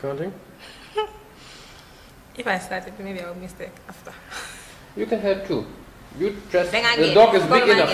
Counting? If I started, maybe I'll mistake after. You can help too. You trust the dog is big enough.